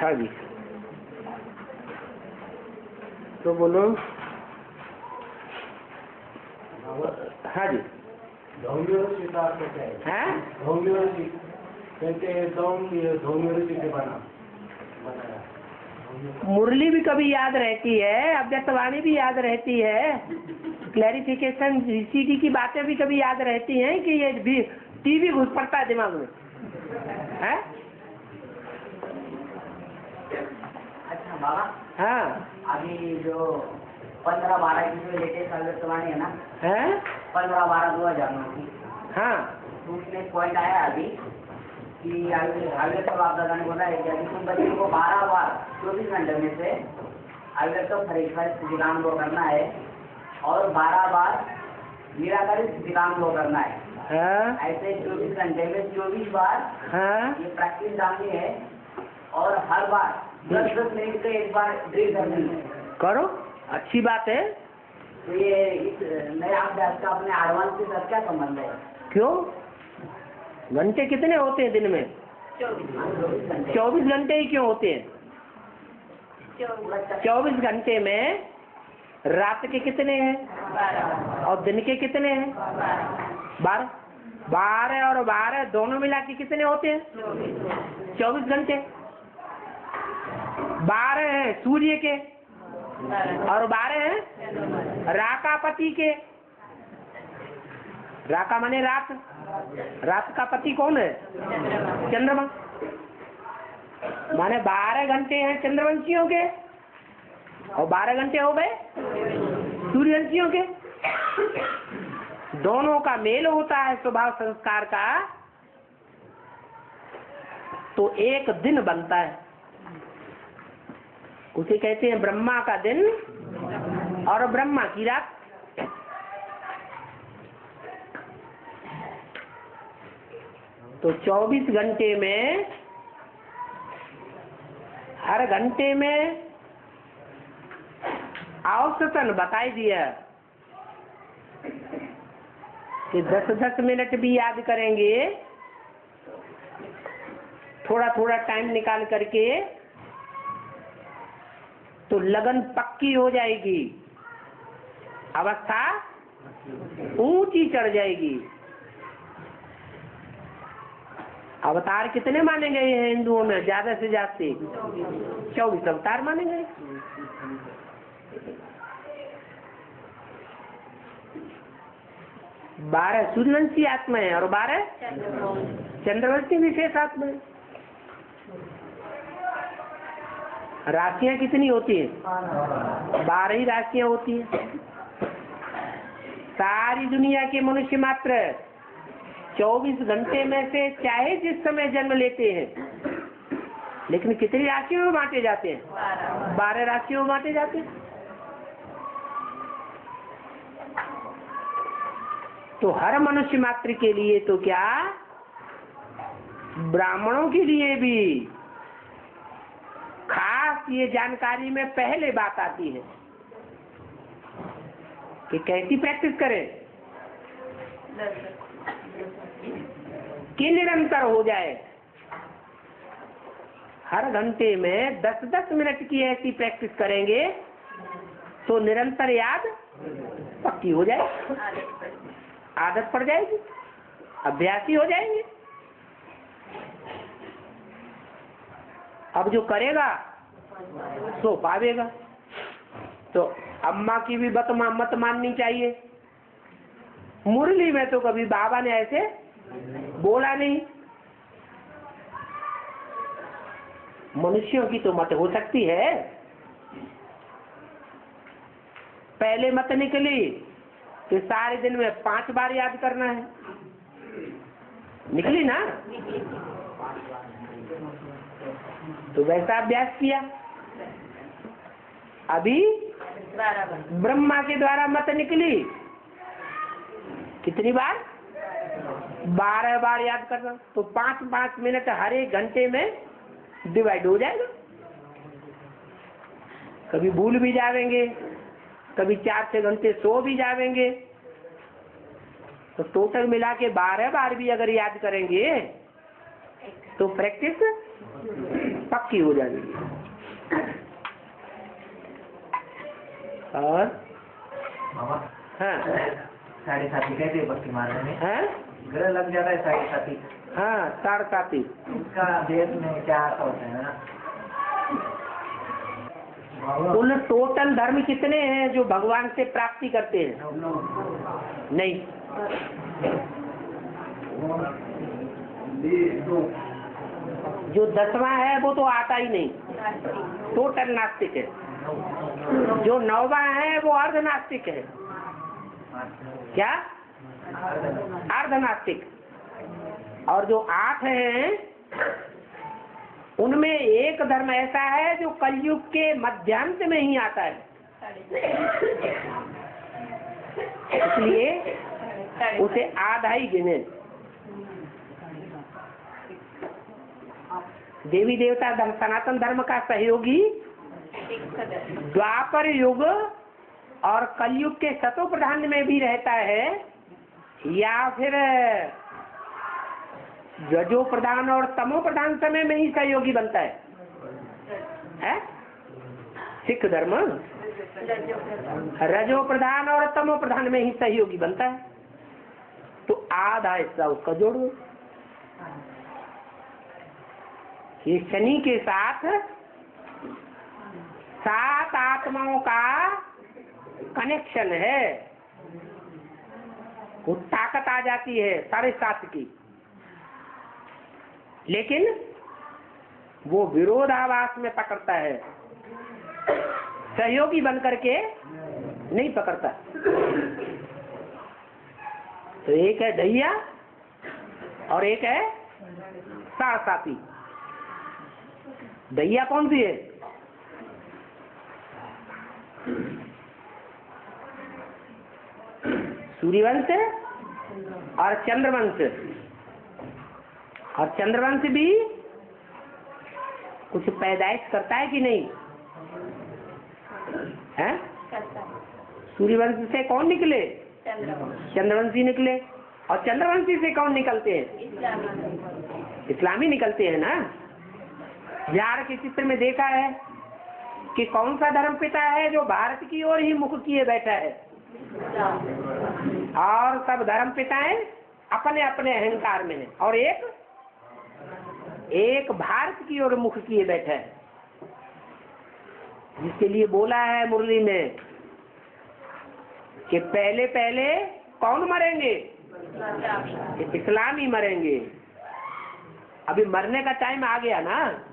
हाँ जी। तो बोलो। हाँ जी। है? हैं हैं मुरली भी कभी याद रहती है अव्यक्तवाणी भी याद रहती है। क्लैरिफिकेशन जीसीडी की बातें भी कभी याद रहती हैं कि ये भी टीवी घुस पड़ता है दिमाग में। है अच्छा बाबा हाँ। अभी जो पंद्रह बारह की जो लेटेस्ट आवर्तवाणी है ना है? पंद्रह बारह दो हज़ार नौ की। हाँ। तो उसमें पॉइंट आया अभी कि अगले तो आप दादा ने बोला है कि तुम बच्चे को बारह बार चौबीस घंटे में से अगले तो फरीफर विराम लो करना है और बारह बार निराकरित विराम लो करना है। हाँ। ऐसे चौबीस घंटे में चौबीस बार हाँ। ये प्रैक्टिस डालनी है और हर बार दस दस मिनट का एक बार ड्रिल करनी करो। अच्छी बात है। तो ये नए अभ्यास का अपने एडवांस के साथ क्या संबंध है? क्यों? घंटे कितने होते हैं दिन में? चौबीस घंटे। ही क्यों होते हैं? चौबीस घंटे में रात के कितने हैं? और दिन के कितने हैं? बारह। बारह और बारह दोनों मिला के कितने होते हैं? चौबीस घंटे। बारह है, सूर्य के। और बारह हैं? राकापति के। राका माने रात। रात का पति कौन है? चंद्रमा। माने बारह घंटे हैं चंद्रवंशियों के। और बारह घंटे हो गए सूर्यवंशियों के। दोनों का मेल होता है स्वभाव संस्कार का। तो एक दिन बनता है। उसे कहते हैं ब्रह्मा का दिन और ब्रह्मा की रात। तो 24 घंटे में, हर घंटे में औसतन बताई दिया कि 10-10 मिनट भी याद करेंगे थोड़ा थोड़ा टाइम निकाल करके तो लगन पक्की हो जाएगी। अवस्था ऊँची चढ़ जाएगी। अवतार कितने माने गए हैं हिंदुओं में? ज़्यादा से ज़्यादा चौबीस अवतार माने गए बारह सूर्यवंशी आत्मा है और बारह चंद्रवंशी विशेष आत्मा है। राशियाँ कितनी होती है? बारह ही राशियाँ होती है। सारी दुनिया के मनुष्य मात्र 24 घंटे में से चाहे जिस समय जन्म लेते हैं, लेकिन कितनी राशियों में बांटे जाते हैं? बारह राशियों में बांटे जाते हैं। तो हर मनुष्य मात्र के लिए तो क्या? ब्राह्मणों के लिए भी खास ये जानकारी में पहले बात आती है कि कैसी प्रैक्टिस करें। कि निरंतर हो जाए। हर घंटे में 10-10 मिनट की ऐसी प्रैक्टिस करेंगे तो निरंतर याद पक्की हो जाए आदत पड़ जाएगी। अभ्यासी हो जाएँगे। अब जो करेगा, सो पावेगा। तो अम्मा की भी बत मत माननी चाहिए। मुरली में तो कभी बाबा ने ऐसे बोला नहीं। मनुष्यों की तो मत हो सकती है। पहले मत निकली कि सारे दिन में पाँच बार याद करना है। निकली ना? तो वैसा अभ्यास किया। अभी ब्रह्मा के द्वारा मत निकली। कितनी बार? बारह बार याद करना तो पाँच पाँच मिनट हर एक घंटे में डिवाइड हो जाएगा। कभी भूल भी जाएँगे कभी चार छह घंटे सो भी जाएँगे तो टोटल मिला के बारह बार भी अगर याद करेंगे तो प्रैक्टिस पक्की हो जाएगी। और? हाँ। साढ़े साथी कहते हैं में। हाँ? ग्रह लग जाता है साढ़े साथी। हाँ साढ़े साथी। उसका देश में क्या होता है ना? कुल टोटल धर्म कितने हैं जो भगवान से प्राप्ति करते हैं? नहीं। जो दसवां है, वो तो आता ही नहीं। टोटल नास्तिक है। जो नौवा है, वो अर्ध नास्तिक है। क्या? अर्ध नास्तिक। और जो आठ हैं, उनमें एक धर्म ऐसा है, जो कलयुग के मध्यांत में ही आता है। इसलिए उसे आधा ही गिने। देवी देवता धर्म सनातन धर्म का सहयोगी। द्वापर युग और कलयुग के सतो प्रधान में भी रहता है। या फिर रजो प्रधान और तमो प्रधान समय में ही सहयोगी बनता है। है? सिख धर्म। रजो प्रधान और तमो प्रधान में ही सहयोगी बनता है। तो आधा हिस्सा उसका जोड़ो ये शनि के साथ सात आत्माओं का कनेक्शन है। वो ताकत आ जाती है साढ़े सात की। लेकिन वो विरोधाभास में पकड़ता है। सहयोगी बन करके नहीं पकड़ता। तो एक है दहिया और एक है साढ़ दहिया कौन सी है? सूर्यवंश और चंद्रवंश। और चंद्रवंश भी कुछ पैदाइश करता है कि नहीं? है? सूर्यवंश से कौन निकले? चंद्रवंशी। निकले। और चंद्रवंशी से कौन निकलते हैं? इस्लामी निकलते हैं ना? बिहार के चित्र में देखा है कि कौन सा धर्म पिता है जो भारत की ओर ही मुख किए बैठा है? और सब धर्म पिताएँ अपने अपने अहंकार में है। और एक एक भारत की ओर मुख किए बैठा है। जिसके लिए बोला है मुरली में कि पहले पहले कौन मरेंगे? इस्लामी मरेंगे। अभी मरने का टाइम आ गया ना?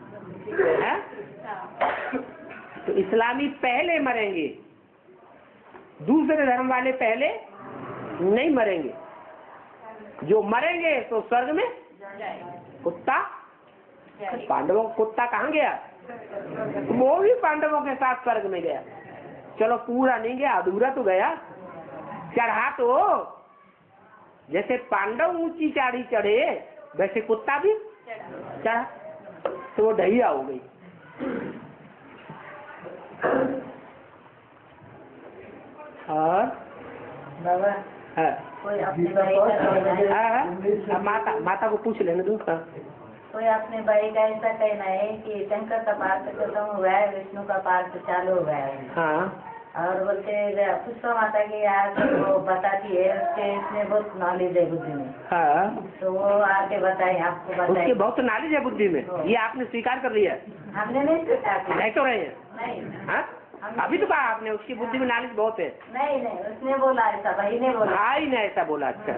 तो इस्लामी पहले मरेंगे। दूसरे धर्म वाले पहले नहीं मरेंगे। जो मरेंगे तो स्वर्ग में कुत्ता? पांडवों कुत्ता कहाँ गया? वो भी पांडवों के साथ स्वर्ग में गया। चलो पूरा नहीं गया, अधूरा तो गया। चढ़ा तो। जैसे पांडव ऊँची चाड़ी चढ़े, वैसे कुत्ता भी चढ़ा। तो वो ढैया हो गई। और? बाबा है। कोई अपने भाई का हाँ, हाँ, माता माता को पूछ लेना दो हाँ। कोई अपने भाई का ऐसा कहना है कि शंकर का पार्थ खत्म हुआ है विष्णु का पार्थ चालू हुआ है। हाँ। और बोलते हैं, पुष्पा माता की याद वो बताती है उसके इसमें बहुत नॉलेज है बुद्धि में। हाँ। तो वो आके बताए आपको उसके बताए बहुत नॉलेज है बुद्धि में। ये आपने स्वीकार कर लिया? हमने नहीं सोचा कि- नहीं तो रहे हैं? हाँ? अभी तो कहा आपने उसकी बुद्धि में नॉलेज बहुत है। नहीं नहीं उसने बोला ऐसा भाई ने बोला। भाई ने ऐसा बोला अच्छा।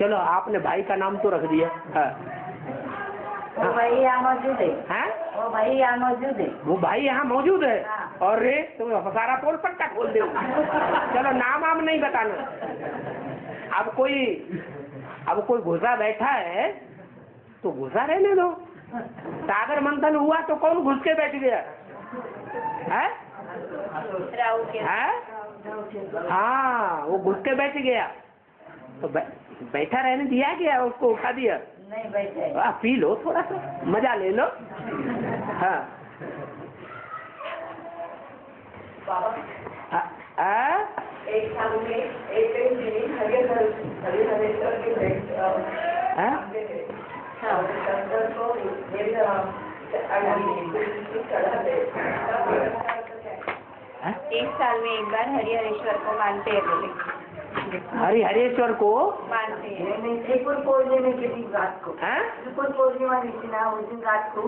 चलो आपने भाई का नाम तो रख दिया। हाँ। वो भाई यहाँ मौजूद है। हाँ? वो भाई यहाँ मौजूद है। वो भाई यहाँ मौजूद है। हाँ। और रे तुम सारा पोल पट्टा खोल दे। चलो नाम आम नहीं बताना अब कोई अब कोई घुसा बैठा है तो घुसा रहने दो। सागर मंथन हुआ तो कौन घुस के बैठ गया? है? है? हाँ वो घुस के बैठ गया। तो बै, बैठा रहने दिया गया उसको उठा दिया? नहीं बैठे आ, पी लो थोड़ा सा मज़ा ले लो। हाँ। आ, आ, एक साल में एक एक दिन हरे हरे हरेश्वर के भेंट हाँ? शंकर को एक साल में एक बार हरिहरेश्वर को मानते हैं। बोले हरि हरेश्वर को मानते हैं। नहीं नहीं त्रिपुर पूर्णिमा के दिन रात को। हैं? त्रिपुर पूर्णिमा थी ना उस दिन रात को।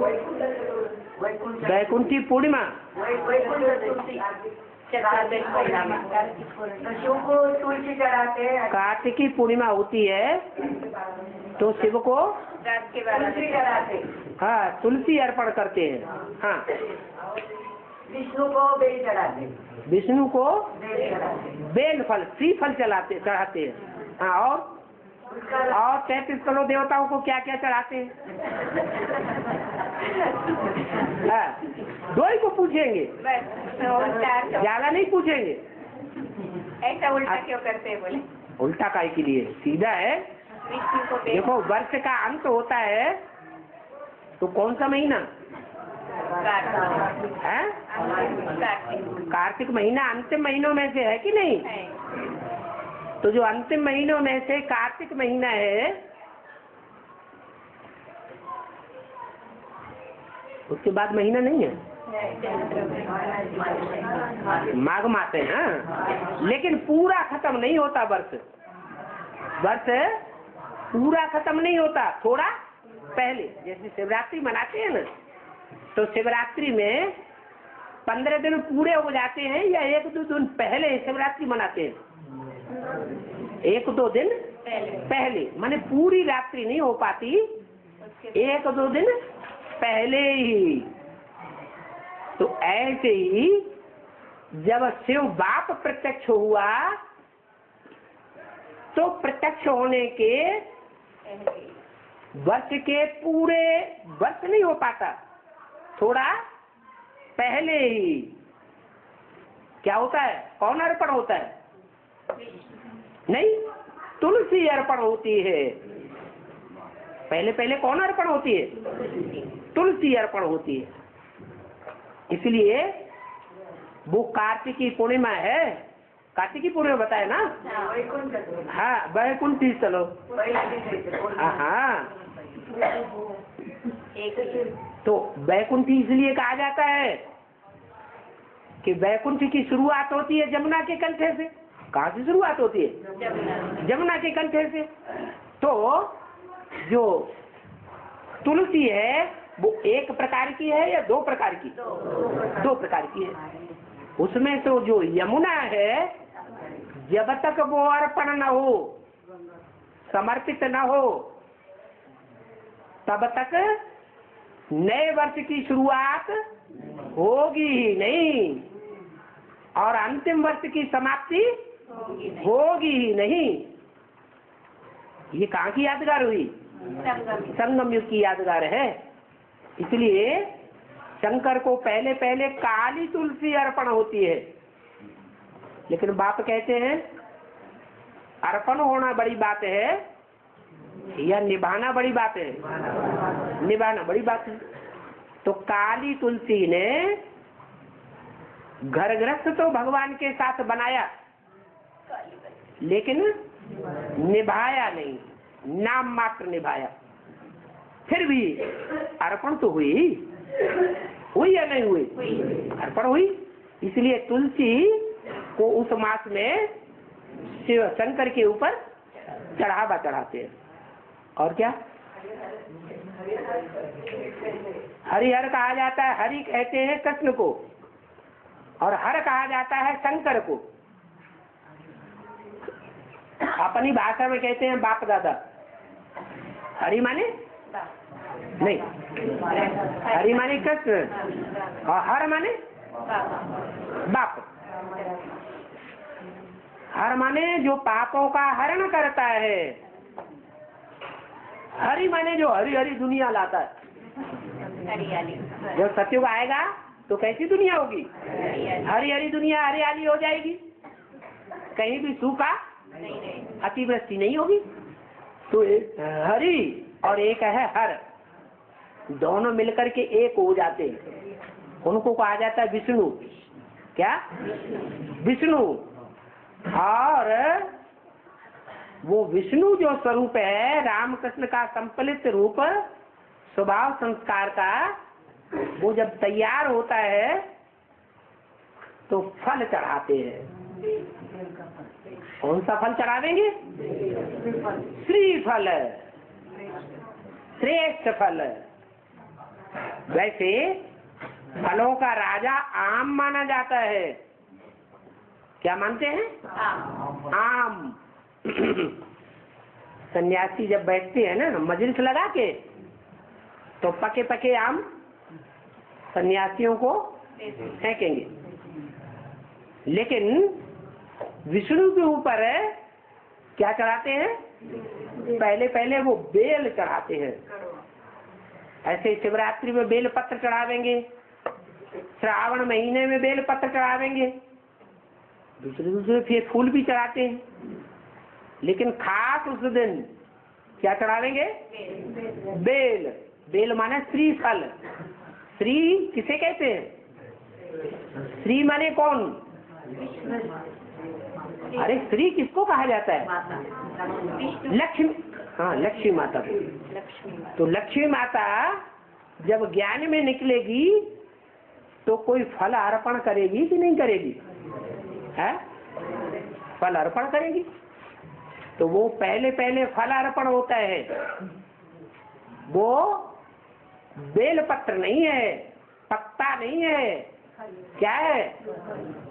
वैकुंठ वैकुंठी पूर्णिमा। वैकुंठ चतुर्थी। तो शिव को तुलसी चढ़ाते हैं। कार्तिकी पूर्णिमा होती है तो शिव को हाँ तुलसी अर्पण करते हैं। हाँ। विष्णु को बेल चढ़ाते विष्णु को बेल फल श्री फल चलाते चढ़ाते हैं। हाँ और? और तैतीस करोड़ देवताओं को क्या क्या चढ़ाते हैं? हाँ, दो ही को पूछेंगे। चार सौ ज़्यादा नहीं पूछेंगे। ऐसा उल्टा क्यों करते हैं बोले? उल्टा काय के लिए? सीधा है। देखो वर्ष का अंत होता है तो कौन सा महीना? कार्तिक है? महीना अंतिम महीनों में से है कि नहीं? तो जो अंतिम महीनों में से कार्तिक महीना है उसके बाद महीना नहीं है? माघ माते हैं हाँ। लेकिन पूरा खत्म नहीं होता वर्ष। वर्ष पूरा खत्म नहीं होता थोड़ा पहले। जैसे शिवरात्रि मनाते हैं ना तो शिवरात्रि में पंद्रह दिन पूरे हो जाते हैं या एक दो दिन पहले शिवरात्रि मनाते हैं? एक दो दिन पहले। पहले। माने पूरी रात्रि नहीं हो पाती। एक दो दिन पहले ही। तो ऐसे ही जब शिव बाप प्रत्यक्ष हुआ तो प्रत्यक्ष होने के वर्ष के पूरे वर्ष नहीं हो पाता। थोड़ा पहले ही। क्या होता है? कौन अर्पण होता है? नहीं तुलसी अर्पण होती है। पहले पहले कौन अर्पण होती है? तुलसी अर्पण होती है। इसलिए वो कार्तिकी पूर्णिमा है। कार्तिकी पूर्णिमा बताए ना? हाँ वैकुंठी चलो। हाँ ही। तो वैकुंठी इसलिए कहा जाता है कि वैकुंठ की शुरुआत होती है जमुना के कंठे से। कहाँ से शुरुआत होती है? जमुना। के कंठे से। तो जो तुलसी है वो एक प्रकार की है या दो प्रकार की? दो। प्रकार की है। उसमें तो जो यमुना है जब तक वो अर्पण न हो समर्पित न हो तब तक नए वर्ष की शुरुआत होगी ही नहीं। और अंतिम वर्ष की समाप्ति होगी ही नहीं। ये कहाँ की यादगार हुई? संगम युग की यादगार है। इसलिए शंकर को पहले पहले काली तुलसी अर्पण होती है। लेकिन बाप कहते हैं, अर्पण होना बड़ी बात है या निभाना बड़ी बात है। निभाना बड़ी बात है। तो काली तुलसी ने घर गृहस्थ तो भगवान के साथ बनाया लेकिन निभाया नहीं नाम मात्र निभाया। फिर भी अर्पण तो हुई हुई या नहीं हुई। अर्पण हुई। इसलिए तुलसी को उस मास में शिव शंकर के ऊपर चढ़ावा चढ़ाते हैं। और क्या? हरिहर कहा जाता है, हरि कहते हैं कृष्ण को। और हर कहा जाता है शंकर को। अपनी भाषा में कहते हैं बाप दादा। हरि माने? नहीं। हरि माने कृष्ण। और हर माने? बाप। हर माने जो पापों का हरण करता है। हरि माने जो हरी हरी दुनिया लाता है। हरियाली। जब सत्युग आएगा तो कैसी दुनिया होगी? हरी हरी दुनिया हरियाली हो जाएगी। कहीं भी सूखा नहीं नहीं। अतिवृष्टि नहीं होगी। तो एक हरि और एक है हर। दोनों मिलकर के एक हो जाते हैं। उनको कहा जाता है विष्णु। क्या? विष्णु। और वो विष्णु जो स्वरूप है रामकृष्ण का संपलित रूप स्वभाव संस्कार का वो जब तैयार होता है तो फल चढ़ाते हैं। कौन सा फल चढ़ावेंगे? श्री फल श्रेष्ठ फल। वैसे फलों का राजा आम माना जाता है। क्या मानते हैं? आम, आम। सन्यासी जब बैठते हैं ना, मजलिस लगा के तो पके पके आम सन्यासियों को फेंकेंगे। लेकिन विष्णु के ऊपर क्या चढ़ाते हैं? पहले पहले वो बेल चढ़ाते हैं। ऐसे शिवरात्रि में बेल पत्र चढ़ावेंगे, श्रावण महीने में बेल पत्र चढ़ावेंगे। दूसरे दूसरे फिर फूल भी चढ़ाते हैं। लेकिन खास उस दिन क्या चढ़ावेंगे? बेल। बेल माने श्री फल। श्री किसे कहते हैं? श्री माने कौन? अरे श्री किसको कहा जाता है? लक्ष्मी। हाँ लक्ष्मी माता तो लक्ष्मी माता जब ज्ञान में निकलेगी तो कोई फल अर्पण करेगी कि नहीं करेगी? है? फल अर्पण करेगी। तो वो पहले पहले फल अर्पण होता है। वो बेल पत्र नहीं है, पत्ता नहीं है। क्या है?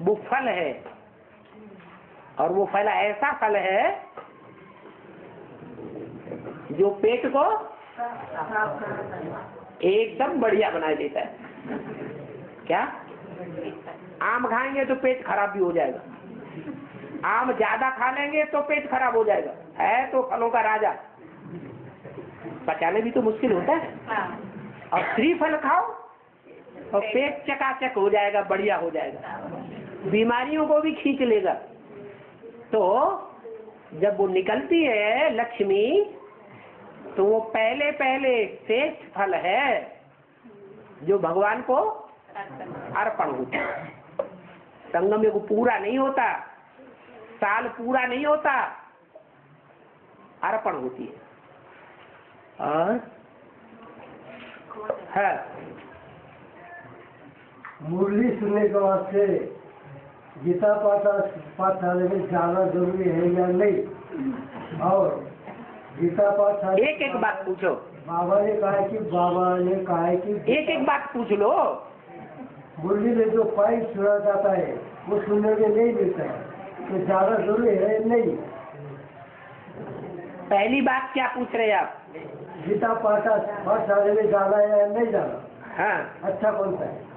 वो फल है। और वो फल ऐसा फल है जो पेट को एकदम बढ़िया बना देता है। क्या? आम खाएँगे तो पेट खराब भी हो जाएगा। आम ज़्यादा खा लेंगे तो पेट खराब हो जाएगा। है तो फलों का राजा। पचाने भी तो मुश्किल होता है। और फ्री फल खाओ और पेट चकाचक हो जाएगा बढ़िया हो जाएगा। बीमारियों को भी खींच लेगा। तो जब वो निकलती है लक्ष्मी तो वो पहले पहले श्रेष्ठ फल है जो भगवान को अर्पण होता है। संगम में वो पूरा नहीं होता। साल पूरा नहीं होता अर्पण होती है। और है। मुरली सुनने के वास्ते गीता पाठा पाठशाला में जाना ज़रूरी है या नहीं? और गीता पाठशाला एक एक बात पूछो। बाबा ने कहा कि बाबा ने कहा कि एक एक बात पूछ लो। मुरली में जो पाइप सुना जाता है वो सुनने में नहीं मिलता है। ज़्यादा ज़रूरी है नहीं। पहली बात क्या पूछ रहे हैं आप? गीता पाठा पाठशाला में जाना है या नहीं जाना हाँ। अच्छा कौन सा है?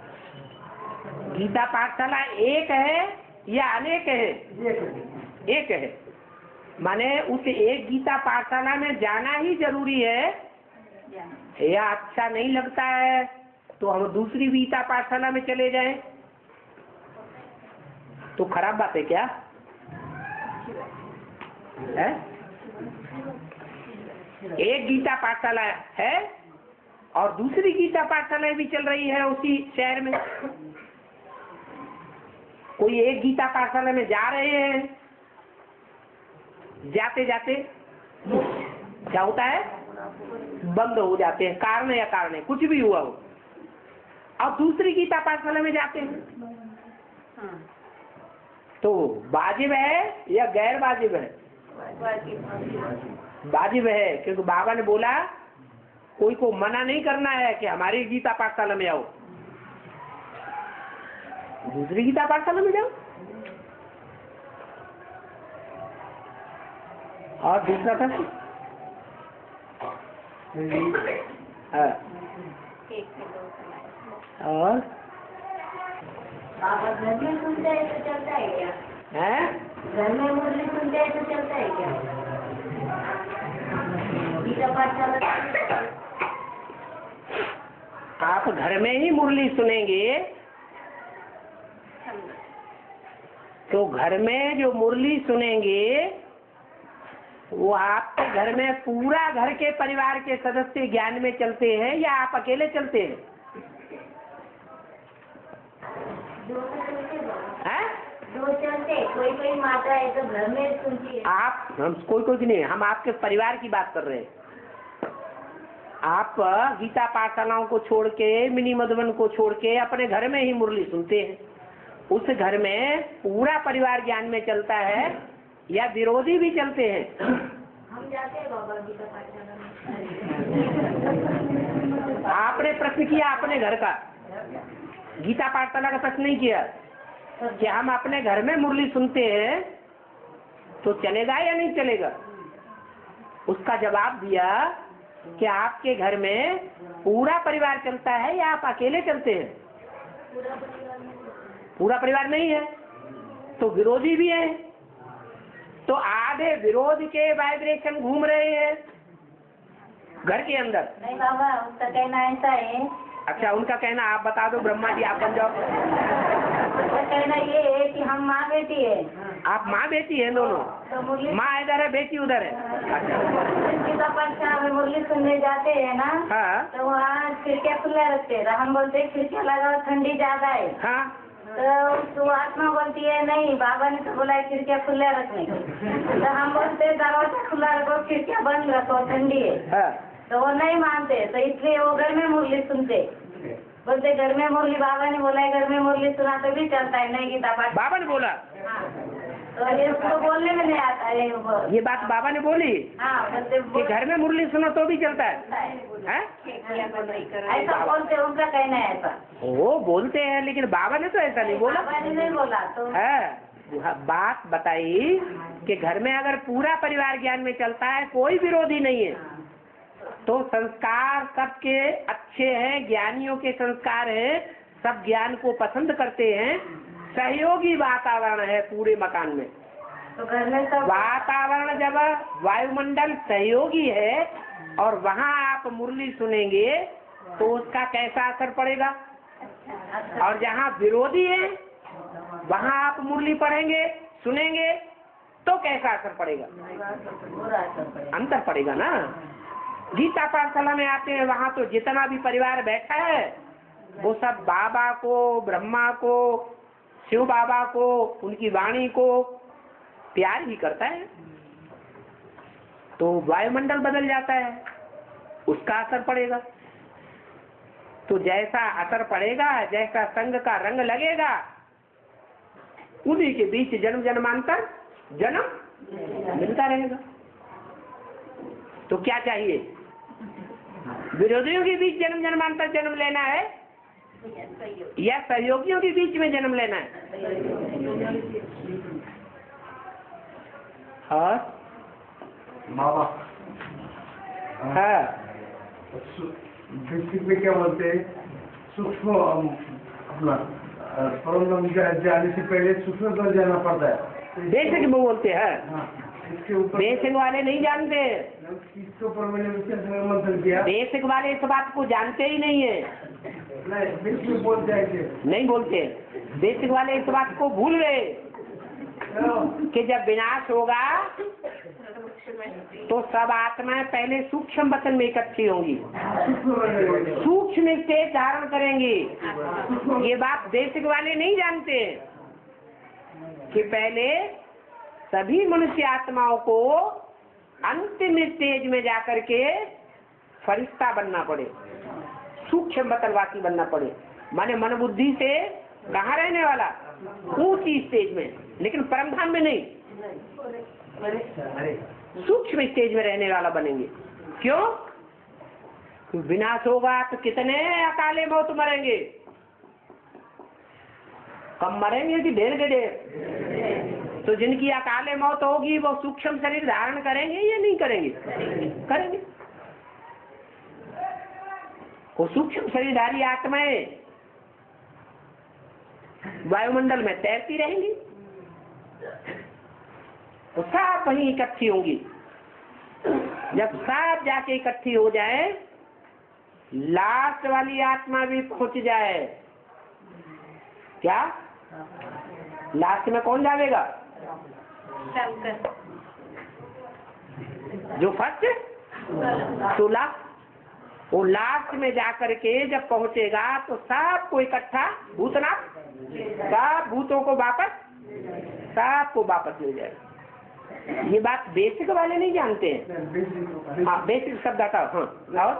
गीता पाठशाला एक है या अनेक है? एक एक है। माने उस एक गीता पाठशाला में जाना ही ज़रूरी है? या अच्छा नहीं लगता है तो हम दूसरी गीता पाठशाला में चले जाएँ? तो खराब बात है क्या? है? एक गीता पाठशाला है और दूसरी गीता पाठशालाएँ भी चल रही है उसी शहर में। कोई एक गीता पाठशाला में जा रहे हैं? जाते जाते? क्या होता है? बंद हो जाते हैं, कारण या कारण है, कुछ भी हुआ हो। और दूसरी गीता पाठशाला में जाते हैं। तो वाजिब है या गैर वाजिब है? वाजिब है क्योंकि बाबा ने बोला कोई को मना नहीं करना है कि हमारी गीता पाठशाला में आओ। दूसरी गीता पाठशाला में जाओ। और दूसरा था और? बाबा घर में सुनते हैं तो चलता है क्या? है? घर में मुरली सुनते हैं तो चलता है क्या? गीता पाठशाला आप घर में ही मुरली सुनेंगे? तो घर में जो मुरली सुनेंगे वो आपके घर में पूरा घर के परिवार के सदस्य ज्ञान में चलते हैं या आप अकेले चलते हैं दो तो चलते बाबा। हैं? कोई कोई माता है तो घर में सुनती है। आप हम कोई कोई की नहीं हम आपके परिवार की बात कर रहे हैं। आप गीता पाठशालाओं को छोड़ के मिनी मधुबन को छोड़ के अपने घर में ही मुरली सुनते हैं। उस घर में पूरा परिवार ज्ञान में चलता है या विरोधी भी चलते हैं। हम जाते हैं बाबा गीता पाठशाला में। आपने प्रश्न किया अपने घर का। गीता पाठशाला का प्रश्न नहीं किया। कि हम अपने घर में मुरली सुनते हैं तो चलेगा या नहीं चलेगा? उसका जवाब दिया कि आपके घर में पूरा परिवार चलता है या आप अकेले चलते हैं? पूरा परिवार पूरा परिवार नहीं है तो विरोधी भी है। तो आधे विरोध के वाइब्रेशन घूम रहे हैं घर के अंदर। नहीं बाबा, उसका कहना ऐसा है अच्छा उनका कहना आप बता दो ब्रह्मा जी आप बन जाओ। कहना ये है कि हम माँ बेटी है। आप माँ बेटी हैं दोनों? तो माँ इधर है बेटी उधर है। अच्छा। मुरली सुनने जाते हैं ना हाँ। तो वहाँ खिड़कियाँ खुला रखते हैं। हम बोलते हैं खिड़कियाँ लगाओ ठंडी ज़्यादा है। हाँ। तो तो आत्मा बोलती है नहीं बाबा ने तो बोला है खिड़कियाँ खुला रखने को। तो हम बोलते हैं दरवाज़ा खुला रखो खिड़कियाँ बंद रखो ठंडी है। हाँ। तो वो नहीं मानते। तो इसलिए वो घर में मुरली सुनते। बोलते घर में मुरली बाबा ने बोला है घर में मुरली सुना तो भी चलता है नहीं गीता पाठ। बाबा ने बोला? हाँ। तो ये उसको बोलने में नहीं आता है ये बात बाबा ने बोली? हाँ कि घर में मुरली सुनो तो भी चलता है। हैं? ऐसा बोलते उनका कहना है ऐसा। वो बोलते हैं लेकिन बाबा ने तो ऐसा नहीं बोला। बाबा ने नहीं बोला तो है। बात बताई कि घर में अगर पूरा परिवार ज्ञान में चलता है कोई विरोधी नहीं है। तो संस्कार सबके अच्छे हैं ज्ञानियों के संस्कार हैं सब ज्ञान को पसंद करते हैं। सहयोगी वातावरण है पूरे मकान में। तो घर में सब वातावरण जब वायुमंडल सहयोगी है और वहाँ आप मुरली सुनेंगे तो उसका कैसा असर पड़ेगा? अच्छा। और जहाँ विरोधी है वहाँ आप मुरली पढ़ेंगे सुनेंगे तो कैसा असर पड़ेगा? बुरा असर पड़ेगा। अंतर पड़ेगा ना। गीता पाठशाला में आते हैं, वहाँ तो जितना भी परिवार बैठा है, वो सब बाबा को, ब्रह्मा को, शिव बाबा को, उनकी वाणी को प्यार ही करता है। तो वायुमंडल बदल जाता है, उसका असर पड़ेगा। तो जैसा असर पड़ेगा, जैसा संग का रंग लगेगा, उन्हीं के बीच जन्म जन्मांतर, जन्म मिलता रहेगा। तो क्या चाहिए? विरोधियों के बीच जन्म जन्मांतर जन्म लेना है? या सहयोगियों के बीच में जन्म लेना है? और बाबा हाँ। में क्या बोलते हैं? सूक्ष्म अपना परम जाने से पहले सूक्ष्म जाना पड़ता है। बेसिक में बोलते हैं। हाँ। बेसिक वाले नहीं जानते। बेसिक वाले इस बात को जानते ही नहीं है। नहीं बोल नहीं बोलते। बेसिक वाले इस बात को भूल गए कि जब विनाश होगा तो सब आत्माएँ पहले सूक्ष्म वतन में इकट्ठी होंगी। सूक्ष्म स्टेज धारण करेंगी। ये बात बेसिक वाले नहीं जानते। कि पहले सभी मनुष्य आत्माओं को अंतिम स्टेज में जाकर के फरिश्ता बनना पड़े, सूक्ष्म बतलवासी बनना पड़े। माने मन बुद्धि से कहाँ रहने वाला? ऊँची स्टेज में, लेकिन परमधाम में नहीं। सूक्ष्म स्टेज में रहने वाला बनेंगे। क्यों? विनाश होगा तो कितने अकाले मौत मरेंगे। कम मरेंगे कि ढेर के ढेर तो जिनकी अकाले मौत होगी, वो सूक्ष्म शरीर धारण करेंगे या नहीं करेंगे? करेंगे। वो सूक्ष्म शरीरधारी आत्माएँ वायुमंडल में तैरती रहेंगी। तो सब वहीं इकट्ठी होंगी। जब सब जाके इकट्ठी हो जाए, लास्ट वाली आत्मा भी पहुँच जाए। क्या? लास्ट में कौन जाएगा जो फ़र्स्ट तो लास्ट वो लास्ट में जाकर के जब पहुंचेगा तो सबको इकट्ठा भूतनाथ सब भूतों को वापस? सबको वापस मिल जाएगा ये बात बेसिक वाले नहीं जानते हैं? हाँ बेसिक शब्द हटाओ हाँ। और?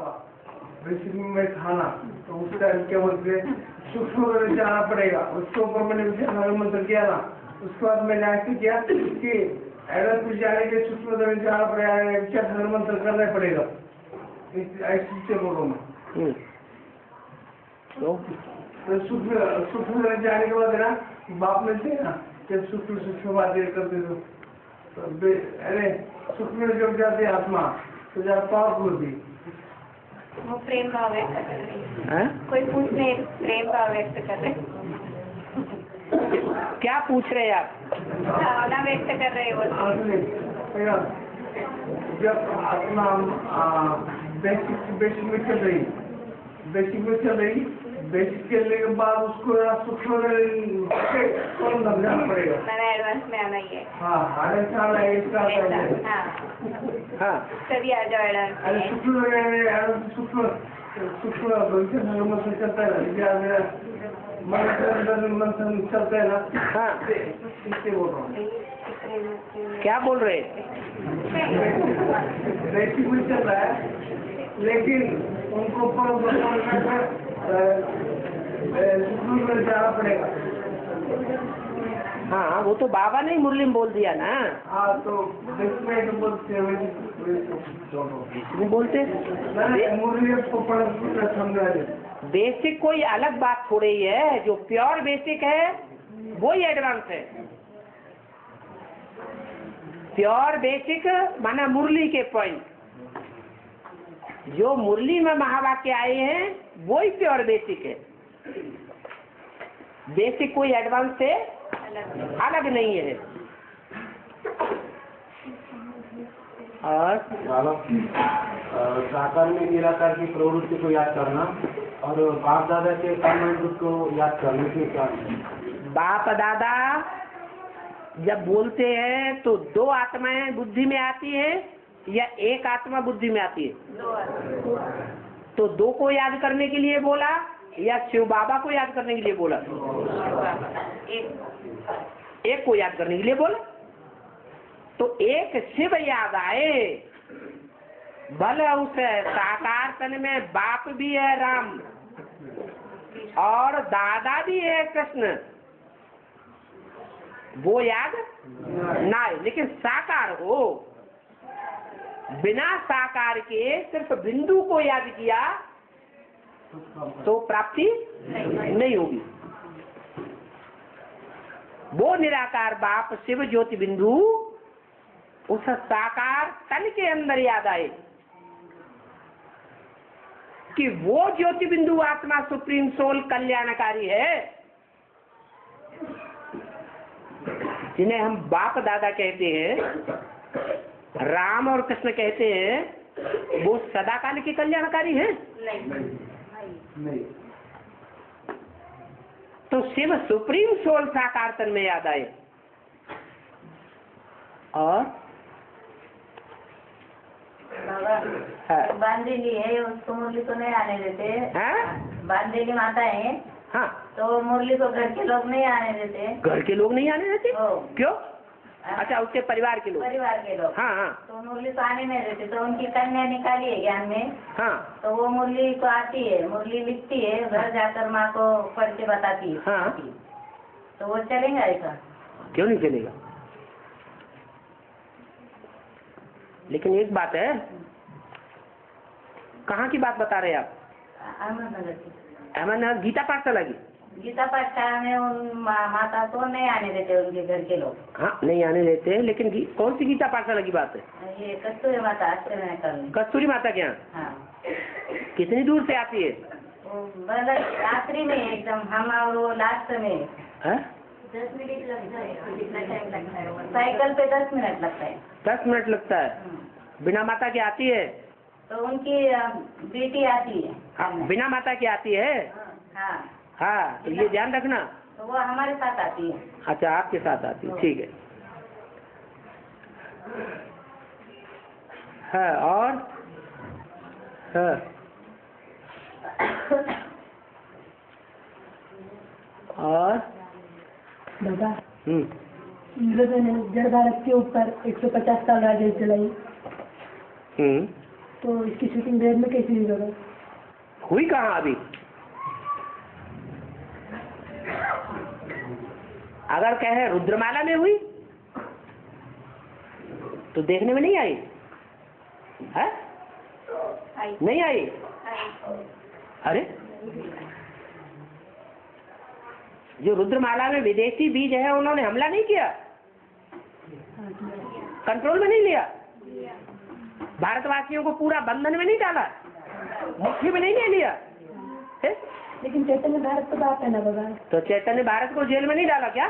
बेसिक में खाना तो उस टाइम क्या बोलते हैं? सूक्ष्म जाना पड़ेगा। उसके ऊपर मैंने मंत्र किया ना। उसके बाद मैंने ऐसे किया कि एडल्ट में जाने के सूक्ष्म में जाना पड़ेगा विचार मंत्र करना पड़ेगा। इस- ऐसे से बोलो मैं। हम्म। तो? तो सूक्ष्म सूक्ष्म में जाने के बाद ना बाप मिलते हैं ना जब सूक्ष्म सूक्ष्म बातें करते तो। तो बे- अरे सूक्ष्म में जब जाते हैं आत्मा तो जरा पावरफुल होती वो प्रेम भाव व्यक्त कर रही है। कोई पूछ रहे प्रेम भाव व्यक्त कर रहे क्या पूछ रहे हैं आप? भावना व्यक्त कर रहे वो। जब आत्मा बेसिक बेसिक में चल रही बेसिक में चल रही बेसिक चलने के बाद उसको सूक्ष्म समझाना पड़ेगा मैंने एडवांस में आना ही। है हाँ हर साल है आ जाओ एडवांस अरे सूक्ष्म सूक्ष्म सूक्ष्म चलता है चलता है। ना हाँ इससे बोल रहा? हूँ क्या बोल रहे हैं? चल रहा है लेकिन उनको में जाना पड़ेगा। हाँ वो तो बाबा ने ही मुरली में बोल दिया ना। हाँ तो तो बोलते हैं वो बोलते? मुरली को पढ़ समझा बेसिक कोई अलग बात थोड़ी ही है जो प्योर बेसिक है वो ही एडवांस है। प्योर बेसिक माना मुरली के पॉइंट जो मुरली में महावाक्य आए हैं वो ही प्योर बेसिक है। बेसिक कोई एडवांस से अलग नहीं है। और? साकार में निराकार की प्रवृत्ति को याद करना और बाप दादा के कर्म को याद करने के क्या बाप दादा जब बोलते हैं तो दो आत्माएँ बुद्धि में आती है या एक आत्मा बुद्धि में आती है? तो दो को याद करने के लिए बोला या शिव बाबा को याद करने के लिए बोला? एक। एक को याद करने के लिए बोला। तो एक शिव याद आए। भले उस साकार तन में बाप भी है राम। और दादा भी है कृष्ण। वो याद? ना आए लेकिन साकार हो। बिना साकार के सिर्फ़ बिंदु को याद किया तो प्राप्ति नहीं होगी। वो निराकार बाप शिव ज्योति बिंदु उस साकार तन के अंदर याद आए कि वो ज्योति बिंदु आत्मा सुप्रीम सोल कल्याणकारी है। जिन्हें हम बाप दादा कहते हैं राम और कृष्ण कहते हैं वो सदाकाल की कल्याणकारी है। नहीं नहीं। तो शिव सुप्रीम सोल साकार तन में याद आए। और। बांधेली है। उसको मुरली को नहीं आने देते। बांधेली माता है। हाँ। तो मुरली को घर के लोग नहीं आने देते। घर के लोग नहीं आने देते? क्यों? अच्छा उसके परिवार के लोग। परिवार के लोग। हाँ हाँ। तो मुरली को आने नहीं देते तो उनकी कन्या निकाली है ज्ञान में। हाँ। तो वो मुरली को आती है मुरली लिखती है घर जाकर माँ को पढ़ के बताती है। हाँ। तो वो चलेगा ऐसा? क्यों नहीं चलेगा? लेकिन एक बात है। कहाँ की बात बता रहे हैं आप? अहमदनगर गीता पाठशाला की? गीता पाठशाला में उन माता को नहीं आने देते उनके घर के लोग। हाँ नहीं आने देते लेकिन गी- कौन सी गीता पाठशाला की बात है? ये कस्तूरी माता कस्तूरी माता के यहाँ? हाँ। कितनी दूर से आती है? मतलब में एकदम हम और वो लास्ट में। हैं? दस मिनट लगता है कितना टाइम लगता है साइकिल पे दस मिनट लगता है। दस मिनट लगता है? हम्म। बिना माता की आती है? तो उनकी बेटी आती है। हाँ, बिना माता की आती है? हाँ। हाँ तो ये ध्यान रखना। तो वो हमारे साथ आती है। अच्छा आपके साथ आती है ठीक है। है और? है। और? दादा? हम्म। इंग्रजों ने जड़ भारत के ऊपर 150 साल चलाई हम्म। तो इसकी शूटिंग रेड में कैसी हुई दादा? हुई कहाँ अभी? अगर कहे रुद्रमाला में हुई तो देखने में नहीं आई? है? नहीं आई। अरे। जो रुद्रमाला में विदेशी बीज है उन्होंने हमला नहीं किया। कंट्रोल में नहीं लिया। भारतवासियों को पूरा बंधन में नहीं डाला। मुट्ठी में नहीं ले लिया। है? लेकिन चैतन्य भारत तो बात है ना भगवान तो चैतन्य भारत को जेल में नहीं डाला क्या?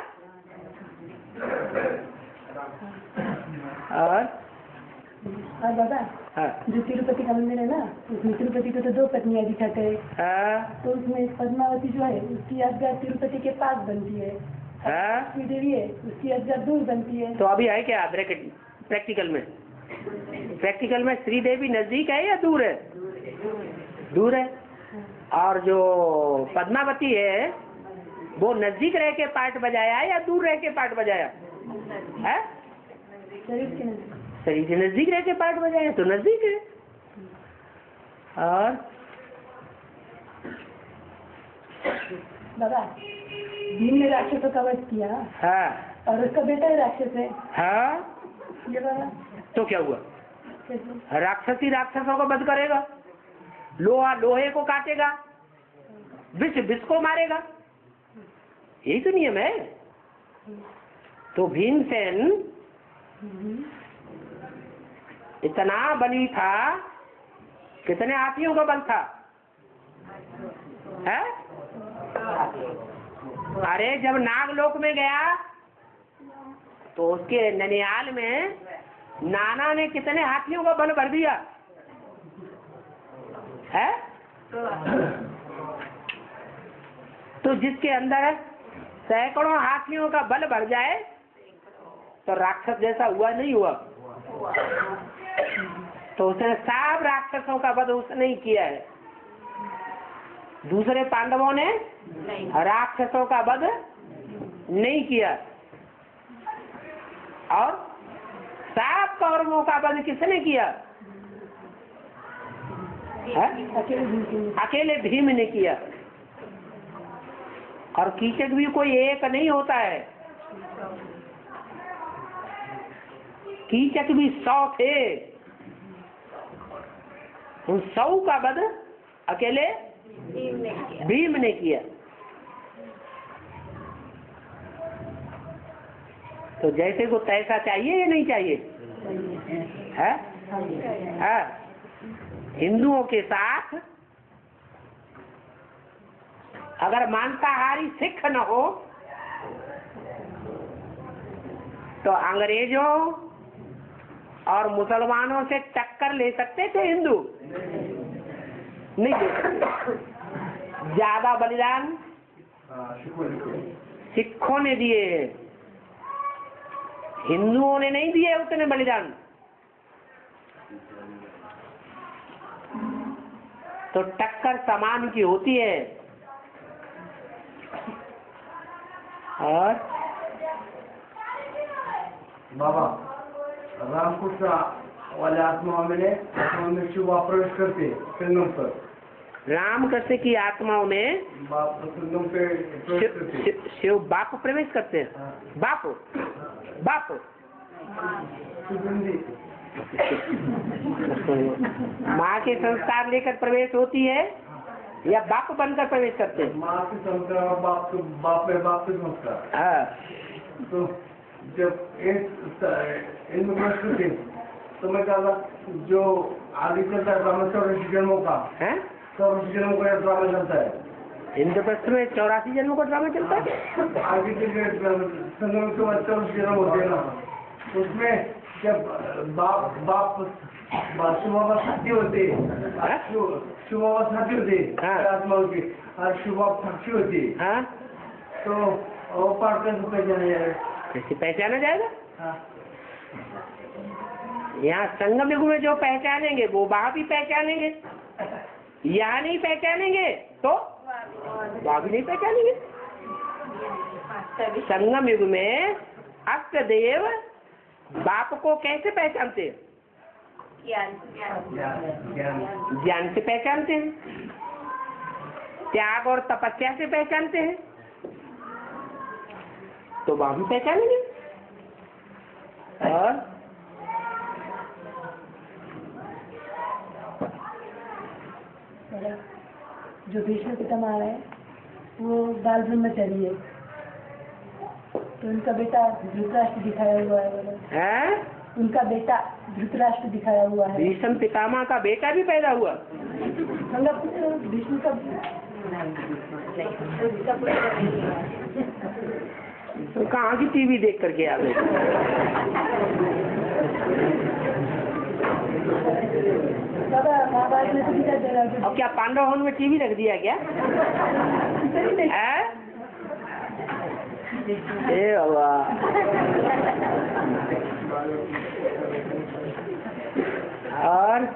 और और बाबा। हाँ, जो तिरुपति का मंदिर है ना उसमें तिरुपति को तो दो पत्नियाँ दिखाते हैं। हाँ, तो उसमें पद्मावती जो है उसकी यादगार तिरुपति के पास बनती है। हाँ। देवी है उसकी यादगार दूर बनती है। तो अभी है क्या ब्रैकेट प्रैक्टिकल में? प्रैक्टिकल में श्रीदेवी नज़दीक है या दूर है? दूर है। और जो पद्मावती है वो नज़दीक रह के पार्ट बजाया या दूर रह के पार्ट बजाया? है? शरीर के नज़दीक रह के पार्ट बजाया तो नज़दीक है। और? बाबा भीम ने राक्षसों का वध किया हाँ। और उसका बेटा ही राक्षस है। हाँ। ये बाबा तो क्या हुआ? राक्षसी राक्षसों का बंद करेगा। लोहा लोहे को काटेगा। विष विष को मारेगा। यही तो नियम है। तो भीमसेन इतना बली था, कितने हाथियों का बल था? है? अरे, जब नागलोक में गया तो उसके ननियाल में नाना ने कितने हाथियों का बल भर दिया? है? तो जिसके अंदर सैकड़ों हाथियों का बल भर जाए तो राक्षस जैसा हुआ, नहीं हुआ? तो उसने सब राक्षसों का वध उसने ही किया है। दूसरे पांडवों ने राक्षसों का वध नहीं किया। और सात कौरवों का वध किसने किया? है? अकेले भीम अकेले भीम ने किया। और कीचक भी कोई एक नहीं होता है। कीचक भी सौ थे। उन सौ का वध अकेले भीम ने किया। तो जैसे को तैसा चाहिए या नहीं चाहिए? है? है। हिंदुओं के साथ अगर मांसाहारी सिख न हो तो अंग्रेज़ों और मुसलमानों से टक्कर ले सकते थे हिंदू? नहीं ले सकते। ज़्यादा बलिदान सिखों ने दिए। हिंदुओं ने नहीं दिए उतने बलिदान। तो टक्कर समान की होती है। और बाबा रामकृष्ण वाले आत्मा में आत्मा में शिव प्रवेश करते संगम पर। रामकृष्ण की आत्माओं में बाप संगम पे शिव बाप प्रवेश करते हैं? हाँ। बाप? बाप? माँ के संस्कार लेकर प्रवेश होती है या बाप बनकर प्रवेश करते हैं? माँ के संस्कार बाप बाप में बाप के संस्कार। हाँ। तो जब इनमें प्रवेश करते तो मैं कहा जो आगे चलता है ड्रामा चौरासी जन्मों का हैं? चौरासी जन्मों का ड्रामा चलता है। इंद्रप्रस्थ में चौरासी जन्मों का ड्रामा चलता है? आगे के संगम के बाद चौरासी जन्म होते हैं ना उसमें जब बाप बाप शुभावा साथी होते शुभावा साथी होते हाँ। आत्माओं के और शुभाव साक्षी होती हाँ। तो वो पार कैसे पहचाना जाएगा कैसे पहचाना जाएगा? हाँ। यहाँ संगम युग में जो पहचानेंगे वो वहाँ भी पहचानेंगे। यहाँ नहीं पहचानेंगे तो वहाँ भी नहीं पहचानेंगे। संगम युग में अष्टदेव बाप को कैसे पहचानते हैं? ज्ञान से पहचानते हैं। त्याग और तपस्या से पहचानते हैं। तो वहाँ भी पहचानेंगे। और जो भीष्म पितामह है वो बाल ब्रह्मचारी है। तो उनका बेटा धृतराष्ट्र दिखाया हुआ है हैं? उनका बेटा धृतराष्ट्र दिखाया हुआ है। भीष्म पितामह का बेटा भी पैदा हुआ। पुत्र भीष्म का तो कहाँ की टीवी देख करके आ गए? और क्या पांडव भवन में टीवी रख दिया क्या? है? बाबा और?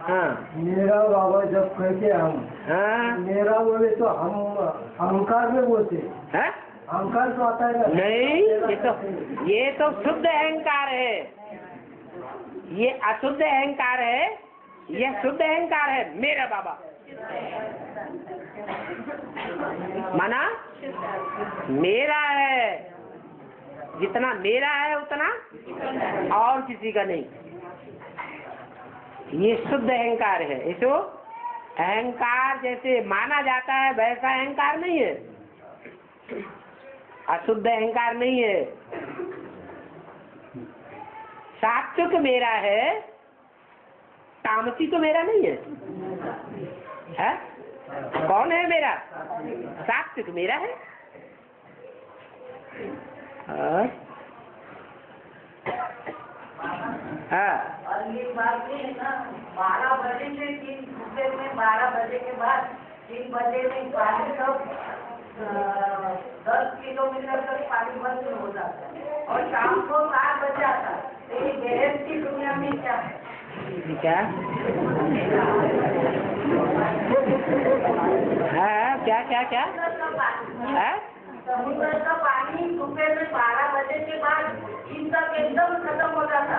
हाँ। मेरा बाबा जब कहते हम हाँ। मेरा बोले तो हम अहंकार में बोलते। अहंकार तो आता है ना? नहीं ये तो ये तो शुद्ध अहंकार है। ये अशुद्ध अहंकार है। ये शुद्ध अहंकार है मेरा बाबा। माना? मेरा है। जितना मेरा है उतना और किसी का नहीं। ये शुद्ध अहंकार है। इसको अहंकार जैसे माना जाता है, वैसा अहंकार नहीं है। अशुद्ध अहंकार नहीं है। सात्विक मेरा है तामसी तो मेरा नहीं है। है? कौन है मेरा? सात्विक मेरा है। और हाँ। और ये बात भी है ना बारह बजे से तीन घंटे में बारह बजे के बाद तीन बजे में पानी सब दस किलोमीटर तक पानी बंद हो जाता है। और शाम को सात बजे आता है। तो ये गैस की दुनिया में क्या है? क्या? है क्या क्या क्या? समुद्र का पानी है? समुद्र का पानी सुबह में बारह बजे के बाद इन तक एकदम खत्म हो जाता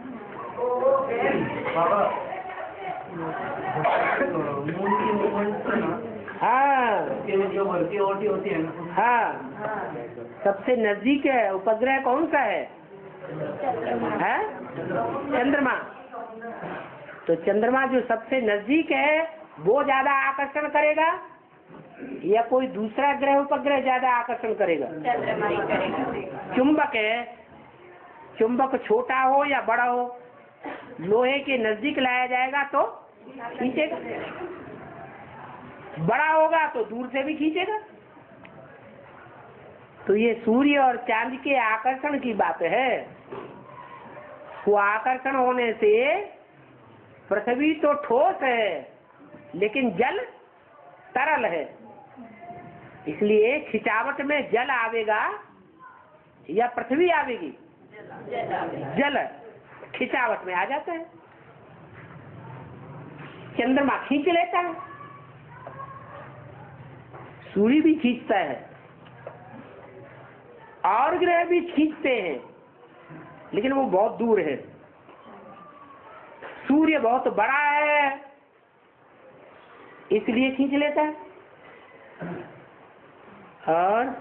हाँ, है। जो भरती ओटी होती ना सबसे नज़दीक है उपग्रह कौन सा है? है? चंद्रमा। तो चंद्रमा जो सबसे नज़दीक है वो ज़्यादा आकर्षण करेगा या कोई दूसरा ग्रह उपग्रह ज़्यादा आकर्षण करेगा? चंद्रमा ही करेगा। चुंबक है। चुंबक छोटा हो या बड़ा हो लोहे के नज़दीक लाया जाएगा तो खींचेगा। बड़ा होगा तो दूर से भी खींचेगा। तो ये सूर्य और चाँद के आकर्षण की बात है। वो आकर्षण होने से पृथ्वी तो ठोस है लेकिन जल तरल है। इसलिए खिंचावट में जल आवेगा या पृथ्वी आवेगी? जल खिंचावट में आ जाता है। चंद्रमा खींच लेता है। सूर्य भी खींचता है। और ग्रह भी खींचते हैं, लेकिन वो बहुत दूर है। सूर्य बहुत बड़ा है, इसलिए खींच लेता है। और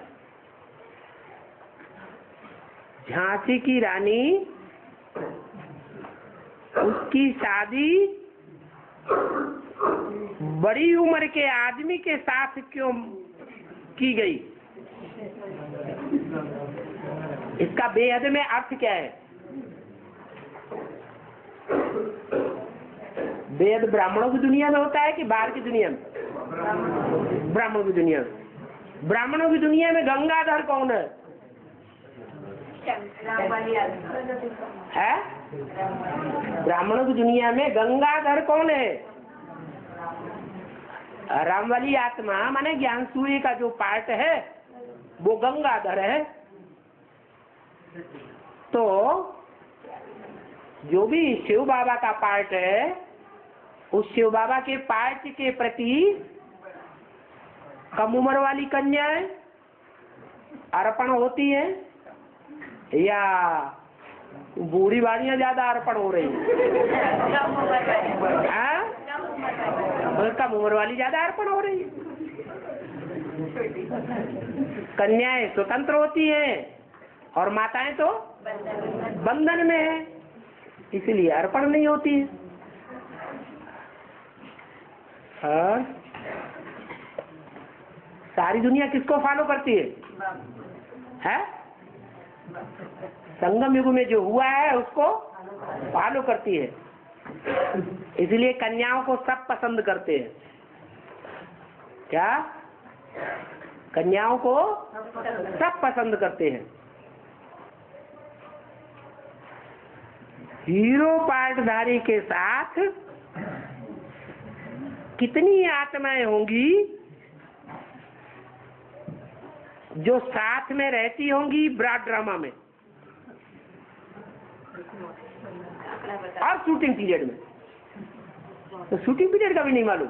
झांसी की रानी उसकी शादी बड़ी उम्र के आदमी के साथ क्यों की गई? इसका बेहद में अर्थ क्या है? वेद ब्राह्मणों की दुनिया में होता है कि बाहर की दुनिया में? ब्राह्मणों की दुनिया में। ब्राह्मणों की दुनिया में गंगाधर कौन है? है? ब्राह्मणों की दुनिया में गंगाधर कौन है? राम वाली आत्मा, माने ज्ञान सूर्य का जो पार्ट है, वो गंगाधर है। तो जो भी शिव बाबा का पार्ट है, उस शिव बाबा के पार्ट के प्रति कम उम्र वाली कन्याएँ अर्पण होती है, या बूढ़ी बाड़ियाँ ज़्यादा अर्पण हो रही हैं। हाँ? कम उम्र वाली। ज़्यादा अर्पण हो रही है। कन्याएँ स्वतंत्र होती हैं और माताएँ तो बंधन में है इसलिए अर्पण नहीं होती है। और सारी दुनिया किसको फॉलो करती है? है? संगम युग में जो हुआ है, उसको फॉलो करती है। इसलिए कन्याओं को सब पसंद करते हैं। क्या? कन्याओं को सब पसंद करते हैं। हीरो पार्टधारी के साथ कितनी आत्माएँ होंगी, जो साथ में रहती होंगी ब्राड ड्रामा में। और शूटिंग पीरियड में। तो शूटिंग पीरियड का भी नहीं मालूम।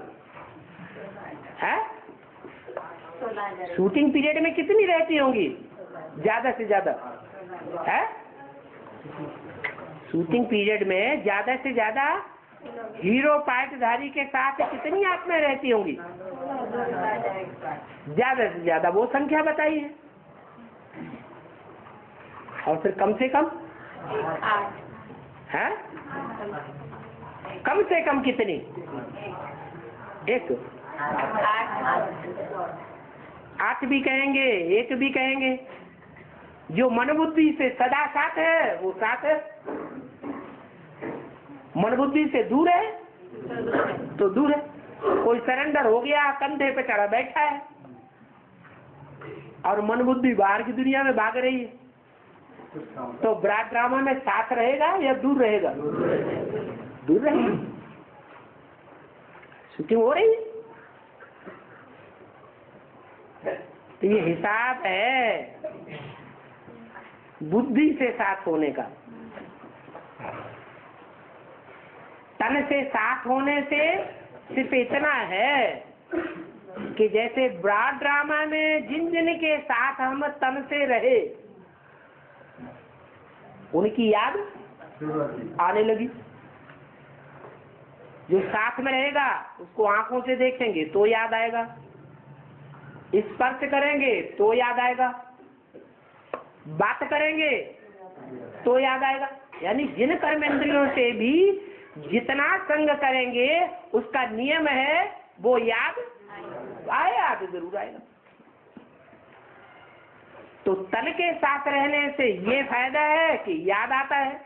है? शूटिंग पीरियड में कितनी रहती होंगी? ज़्यादा से ज़्यादा। है? शूटिंग पीरियड में ज़्यादा से ज़्यादा हीरो पार्टधारी के साथ कितनी आत्माएँ रहती होंगी? ज़्यादा से ज़्यादा। वो संख्या बताइए। और फिर कम से कम है? कम से कम कितनी? एक। आठ भी कहेंगे, एक भी कहेंगे। जो मन बुद्धि से सदा साथ है, वो साथ है। मन बुद्धि से दूर है तो दूर है। कोई सरेंडर हो गया, कंधे पे चढ़ा बैठा है। और मन बुद्धि बाहर की दुनिया में भाग रही है। तो ब्राट ड्रामा में साथ रहेगा या दूर रहेगा? दूर रहेगा। शूटिंग हो रही तो ये हिसाब है बुद्धि से साथ होने का। तन से साथ होने से सिर्फ़ इतना है कि जैसे ब्राड ड्रामा में जिन जिन के साथ हम तन से रहे उनकी याद आने लगी। जो साथ में रहेगा, उसको आँखों से देखेंगे तो याद आएगा। स्पर्श करेंगे तो याद आएगा। बात करेंगे तो याद आएगा। यानी जिन कर्मेंद्रियों से भी जितना संग करेंगे, उसका नियम है, वो याद आए, याद ज़रूर आएगा। तो तन के साथ रहने से ये फ़ायदा है कि याद आता है।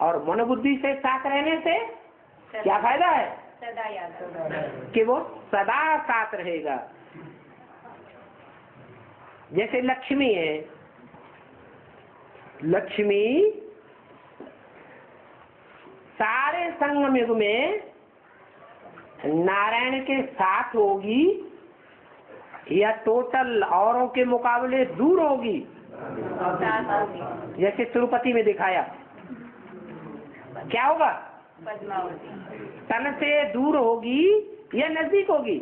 और मन बुद्धि से साथ रहने से क्या फ़ायदा है? सदा याद कि वो सदा साथ रहेगा। जैसे लक्ष्मी है। लक्ष्मी सारे संगम युग में नारायण के साथ होगी। या टोटल औरों के मुकाबले दूर होगी? जैसे तिरुपति में दिखाया? क्या होगा? तन से दूर होगी या नज़दीक होगी?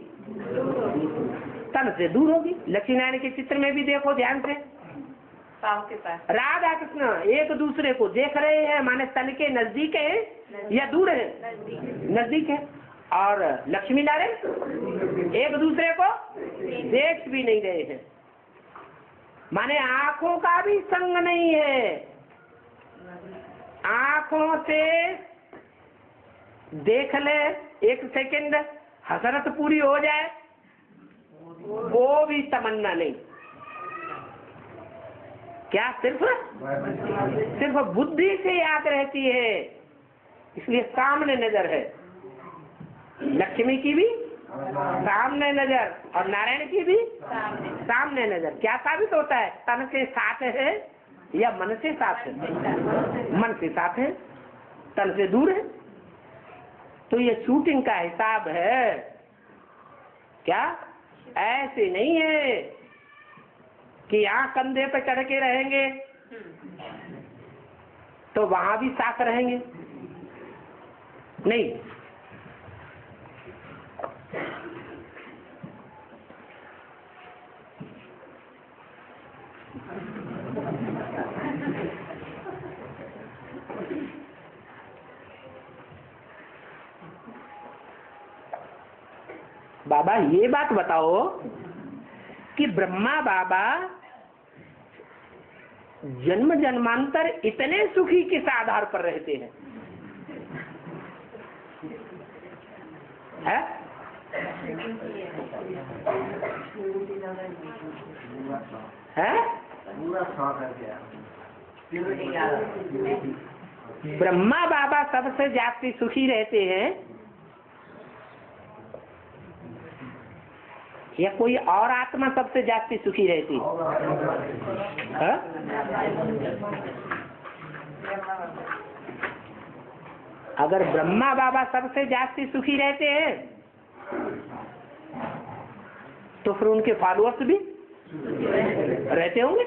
तन से दूर होगी। लक्ष्मी नारायण के चित्र में भी देखो ध्यान से। राधा कृष्ण एक दूसरे को देख रहे हैं माने तन के नज़दीक है या दूर है? नज़दीक है। और लक्ष्मी नारायण? एक दूसरे को देख भी नहीं रहे हैं। माने आँखों का भी संग नहीं है। आँखों से देख ले, एक सेकंड हसरत पूरी हो जाए, वो भी तमन्ना नहीं। क्या सिर्फ़? सिर्फ़ बुद्धि से याद रहती है, इसलिए सामने नज़र है। लक्ष्मी की भी? सामने। नज़र। और नारायण की भी? सामने। नज़र। क्या साबित होता है? तन के साथ है या मन से साथ है? मन से साथ है। तन से दूर है। तो ये शूटिंग का हिसाब है। क्या? ऐसे नहीं है कि यहाँ कंधे पे चढ़ के रहेंगे। तो वहाँ भी साथ रहेंगे। नहीं। बाबा, ये बात बताओ कि ब्रह्मा बाबा जन्म जन्मांतर इतने सुखी किस आधार पर रहते हैं है? है? ब्रह्मा बाबा सबसे जास्ती सुखी रहते हैं या कोई और आत्मा सबसे जास्ती सुखी रहती? है? अगर ब्रह्मा बाबा सबसे जास्ती सुखी रहते हैं तो फिर उनके फॉलोअर्स भी रहते होंगे।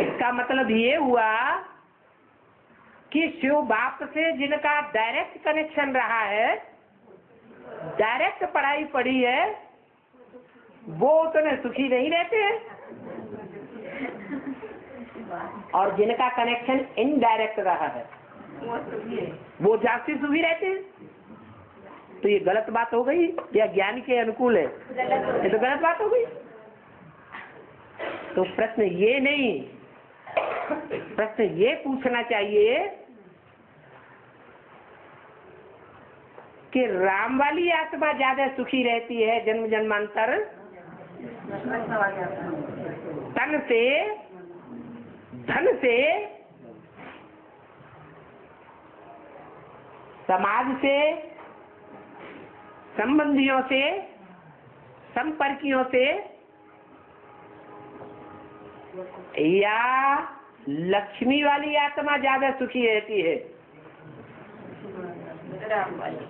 इसका मतलब ये हुआ कि शिव बाप से जिनका डायरेक्ट कनेक्शन रहा है डायरेक्ट पढ़ाई पढ़ी है, वो उतने सुखी नहीं रहते हैं। और जिनका कनेक्शन इनडायरेक्ट रहा है, वो जास्ती सुखी रहते हैं। तो ये गलत बात हो गई, या ज्ञान के अनुकूल है। ये तो गलत बात हो गई। तो प्रश्न ये नहीं, प्रश्न ये पूछना चाहिए कि राम वाली आत्मा ज़्यादा सुखी रहती है जन्म जन्मांतर? तन से, धन से, समाज से, संबंधियों से, संपर्कियों से, या लक्ष्मी वाली आत्मा ज़्यादा सुखी रहती है? लक्ष्मी वाली।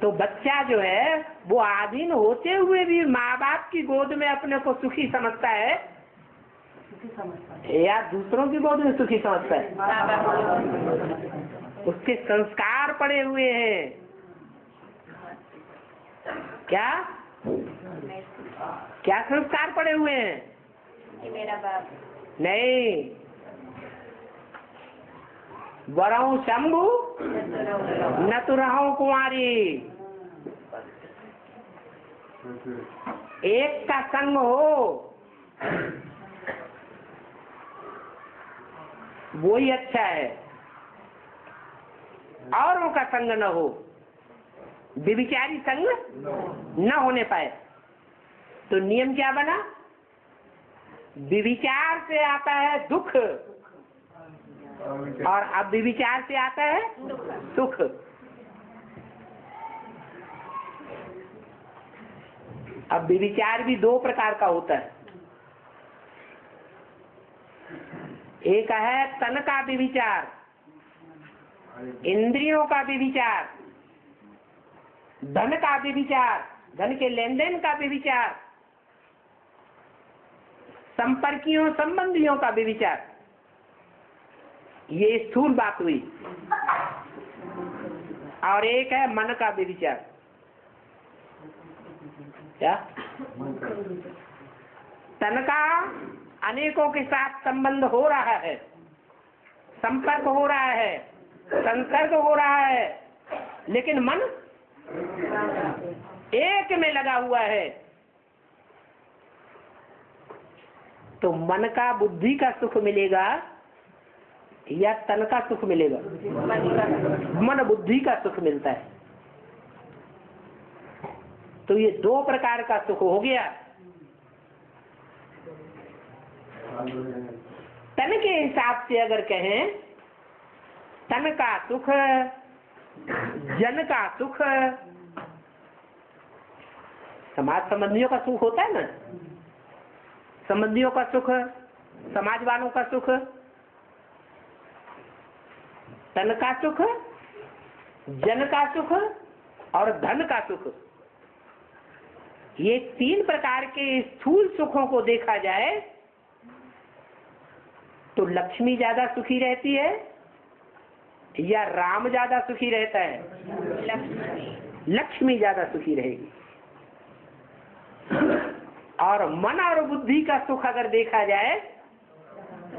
तो बच्चा जो है वो आधीन होते हुए भी माँ बाप की गोद में अपने को सुखी समझता है। या दूसरों की गोद में सुखी समझता है? उसके संस्कार पड़े हुए हैं। क्या? क्या संस्कार पड़े हुए हैं? मेरा बाप नहीं। वरऊ शंभु? न तो रहूँ कुंवारी एक का संग हो। वो ही अच्छा है। औरों का संग न हो। विविचारी संग न होने पाए। तो नियम क्या बना? विविचार से आता है दुख। और अब विचार से आता है? सुख। अब विचार भी दो प्रकार का होता है। एक है तन का विचार, इंद्रियों का विचार, धन का विचार, धन के लेन देन का विचार, संपर्कियों, संबंधियों का विविचार ये स्थूल बात हुई। और एक है मन का विचार। क्या? तन का अनेकों के साथ संबंध हो रहा है। संपर्क हो रहा है। संसर्ग हो रहा है। लेकिन मन एक में लगा हुआ है। तो मन का बुद्धि का सुख मिलेगा। या तन का सुख मिलेगा। मन बुद्धि का सुख मिलता है। तो ये दो प्रकार का सुख हो गया। तन के हिसाब से अगर कहें, तन का सुख, जन का सुख, समाज संबंधियों का सुख होता है ना? संबंधियों का सुख, समाज वालों का सुख तन का सुख जन का सुख और धन का सुख। ये तीन प्रकार के स्थूल सुखों को देखा जाए तो लक्ष्मी ज़्यादा सुखी रहती है या राम ज़्यादा सुखी रहता है? लक्ष्मी। लक्ष्मी ज़्यादा सुखी रहेगी। और मन और बुद्धि का सुख अगर देखा जाए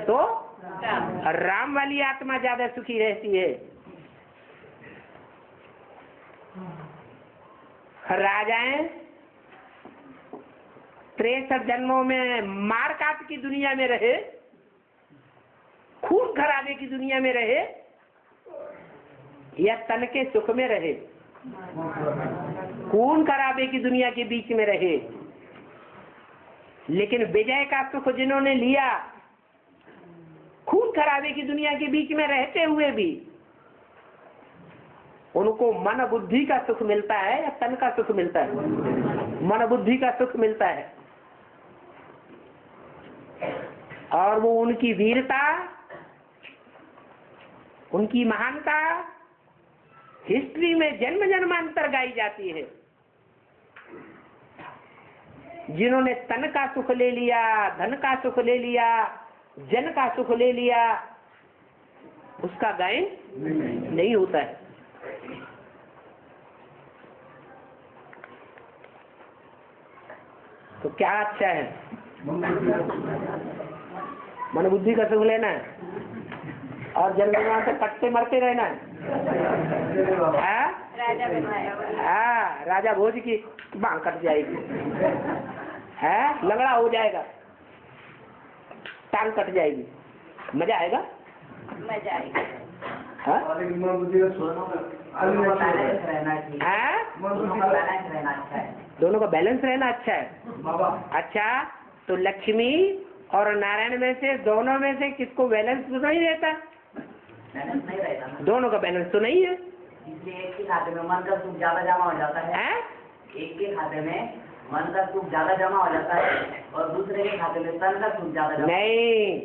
तो राम वाली आत्मा ज़्यादा सुखी रहती है। राजाएँ तिरसठ जन्मों में मार काट की दुनिया में रहे, खून खराबे की दुनिया में रहे, या तन के सुख में रहे, खून खराबे की दुनिया के बीच में रहे। लेकिन विजय का सुख जिन्होंने लिया खून खराबे की दुनिया के बीच में रहते हुए भी उनको मन बुद्धि का सुख मिलता है या तन का सुख मिलता है? मन बुद्धि का सुख मिलता है। और वो उनकी वीरता, उनकी महानता हिस्ट्री में जन्म जन्मांतर गाई जाती है। जिन्होंने तन का सुख ले लिया, धन का सुख ले लिया जन का सुख ले लिया उसका गायन नहीं नहीं होता है। तो क्या अच्छा है? मन बुद्धि का सुख लेना है और जन जन्मांतर से कटते मरते रहना है। हाँ? हाँ। राजा भोज की बांग कट जाएगी। है? लंगड़ा हो जाएगा। टांग कट जाएगी। मज़ा आएगा? मज़ा आएगी। हाँ? दोनों का बैलेंस रहना चाहिए। हाँ? दोनों का बैलेंस रहना अच्छा है। दोनों का बैलेंस रहना अच्छा है? बाबा। अच्छा तो लक्ष्मी और नारायण में से दोनों में से किसको बैलेंस तो नहीं रहता? बैलेंस नहीं रहता ना। दोनों का बैलेंस तो नहीं है। इसलिए एक के खाते में मन का सुख ज़्यादा जमा हो जाता है? एक के खाते में मन का सुख ज़्यादा जमा हो जाता है और दूसरे के खाते में तन का सुख ज़्यादा जमा नहीं।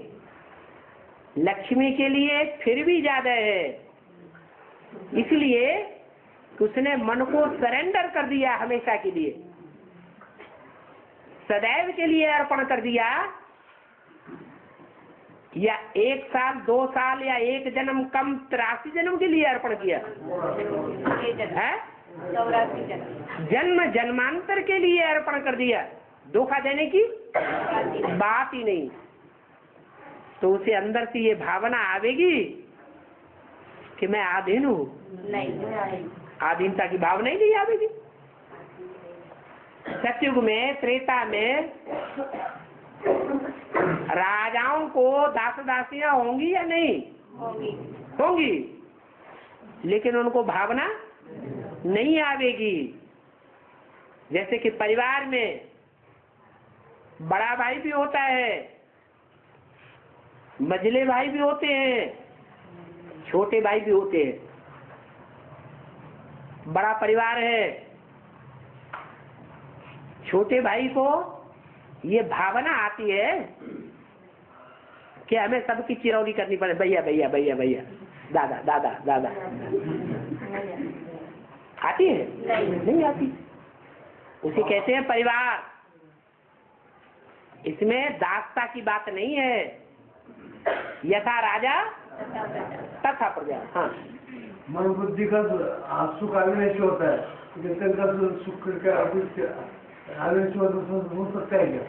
लक्ष्मी के लिए फिर भी ज़्यादा है। इसलिए उसने मन को सरेंडर कर दिया हमेशा के लिए। सदैव के लिए अर्पण कर दिया। या एक साल दो साल या एक जन्म कम तिरासी जन्म के लिए अर्पण किया। है? चौरासी जन्म। जन्म जन्मांतर के लिए अर्पण कर दिया। धोखा देने की बात ही नहीं। तो उसे अंदर से ये भावना आवेगी कि मैं आधीन हूँ। नहीं आधीनता की भावना ही नहीं आवेगी। सत्युग में त्रेता में राजाओं को दास दासियाँ होंगी या नहीं? होंगी। होंगी। लेकिन उनको भावना नहीं आवेगी। जैसे कि परिवार में बड़ा भाई भी होता है, मझले भाई भी होते हैं, छोटे भाई भी होते हैं। बड़ा परिवार है, छोटे भाई को ये भावना आती है कि हमें सबकी चिरौरी करनी पड़े। भैया भैया भैया भैया, दादा दादा दादा। आती है? नहीं। नहीं आती। उसे कहते हैं परिवार। इसमें दासता की बात नहीं है। यथा राजा तथा प्रजा। हाँ। मन बुद्धि का सुख अविनाशी होता है। लेकिन का सुख होता हो सकता है क्या?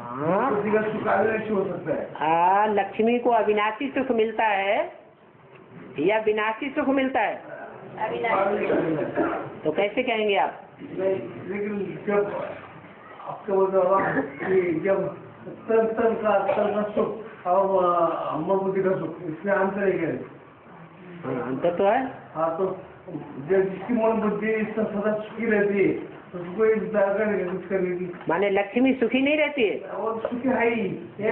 हाँ। बुद्धि का सुख अविनाशी हो सकता है। हाँ लक्ष्मी को अविनाशी सुख मिलता है। या विनाशी सुख मिलता है? तो कैसे कहेंगे आप? लेकिन जब आपका जब तन तन का तन और अम्मा बुद्धि का सुख इसमें अंतर है क्या? हाँ, अंतर तो है। हाँ तो जो जिसकी मन बुद्धि सदा सुखी रहती है उसको एक जाकर कुछ करने की माने लक्ष्मी सुखी नहीं रहती है? और सुखी है ही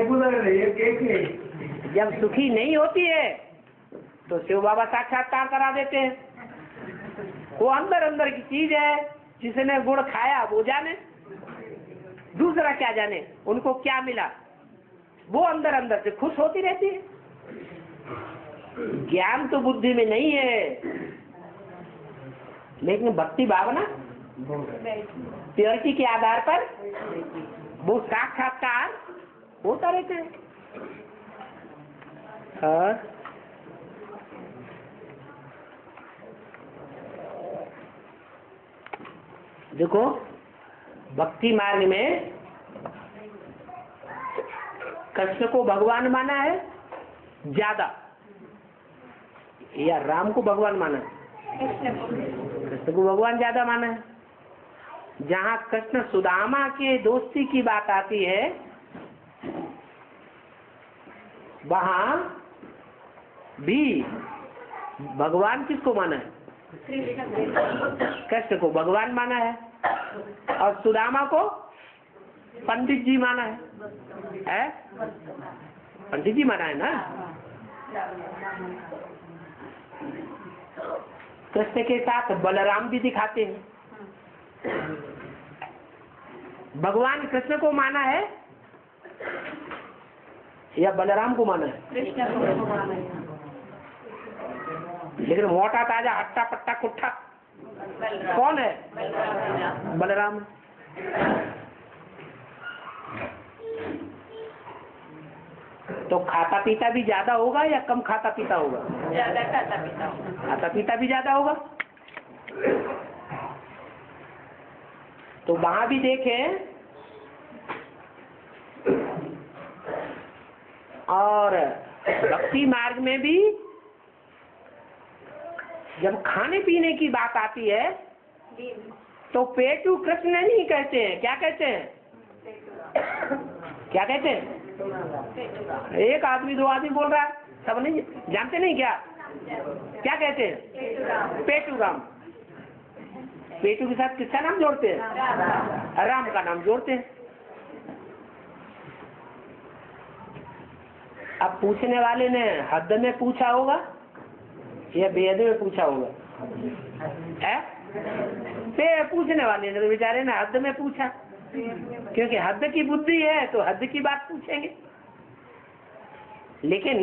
एक उधर है एक एक है। जब सुखी नहीं होती है तो शिव बाबा साक्षात्कार करा देते हैं। वो अंदर अंदर की चीज़ है, जिसने गुड़ खाया, वो जाने। दूसरा क्या जाने? उनको क्या मिला? वो अंदर अंदर से खुश होती रहती है। ज्ञान तो बुद्धि में नहीं है। लेकिन भक्ति भावना? प्योरिटी के आधार पर? वो साक्षात्कार होता रहता है और देखो भक्ति मार्ग में कृष्ण को भगवान माना है ज़्यादा या राम को भगवान माना है? कृष्ण को। भगवान ज़्यादा माना है। जहाँ कृष्ण सुदामा के दोस्ती की बात आती है वहाँ भी भगवान किसको माना है? कृष्ण को भगवान माना है और सुदामा को पंडित जी माना है। है? पंडित जी माना है ना? कृष्ण के साथ बलराम भी दिखाते हैं। भगवान कृष्ण को माना है या बलराम को माना है? लेकिन मोटा ताज़ा हट्टा पट्टा कुट्ठा। कौन है? बलराम। तो खाता पीता भी ज़्यादा होगा या कम खाता पीता होगा? ज़्यादा खाता पीता होगा। खाता पीता भी ज़्यादा होगा। तो वहाँ भी देखें। और भक्ति मार्ग में भी जब खाने पीने की बात आती है तो पेटू कृष्ण नहीं कहते हैं। क्या कहते हैं? क्या कहते हैं? एक आदमी दो आदमी बोल रहा है। सब नहीं जानते नहीं क्या? क्या कहते हैं? पेटू राम पेटू के साथ किसका नाम जोड़ते हैं? राम का नाम जोड़ते हैं। अब पूछने वाले ने हद में पूछा होगा या बेहद में पूछा होगा। है? पे पूछने वाले ने तो बेचारे ने हद में पूछा। क्योंकि हद की बुद्धि है तो हद की बात पूछेंगे। लेकिन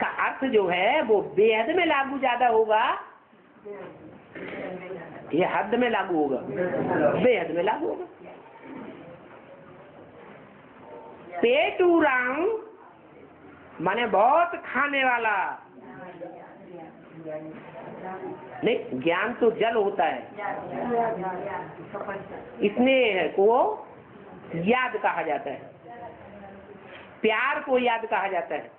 का अर्थ जो है वो बेहद में लागू ज़्यादा होगा। ये हद में लागू होगा। बेहद में लागू होगा। पेटू राम माने बहुत खाने वाला। नहीं, ज्ञान तो जल होता है। स्नेह को याद कहा जाता है। प्यार को याद कहा जाता है।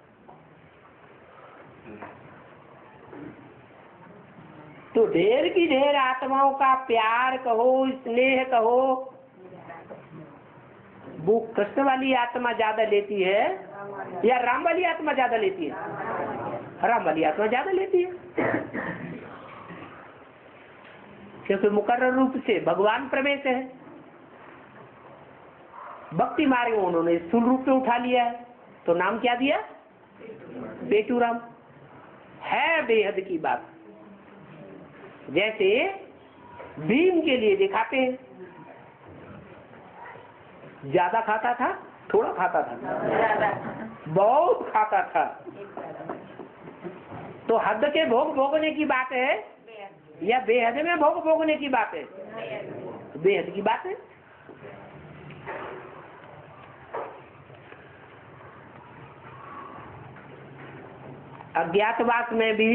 तो ढेर की ढेर आत्माओं का प्यार कहो, स्नेह कहो। वो कृष्ण वाली आत्मा ज़्यादा लेती है या राम वाली आत्मा ज़्यादा लेती है? राम वाली आत्मा ज़्यादा लेती है। क्योंकि मुकर्र रूप से भगवान प्रवेश है। भक्ति मार्ग में उन्होंने स्थूल रूप में उठा लिया है। तो नाम क्या दिया? बेटू राम है बेहद की बात। जैसे भीम के लिए दिखाते हैं। ज़्यादा खाता था थोड़ा खाता था। बहुत खाता था। तो हद के भोग भोगने की बात है? या बेहद में भोग भोगने की बात है? बेहद की बात है। अज्ञातवास में भी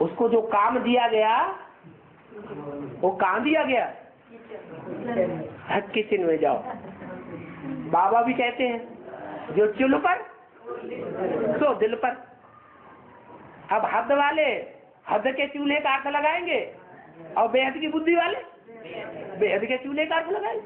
उसको जो काम दिया गया, वो कहाँ दिया गया? किचन में जाओ। बाबा भी कहते हैं जो चुल पर, सो दिल पर। अब हद वाले हद के चूल्हे का अर्थ लगाएँगे? और बेहद की बुद्धि वाले? बेहद के चूल्हे का अर्थ लगाए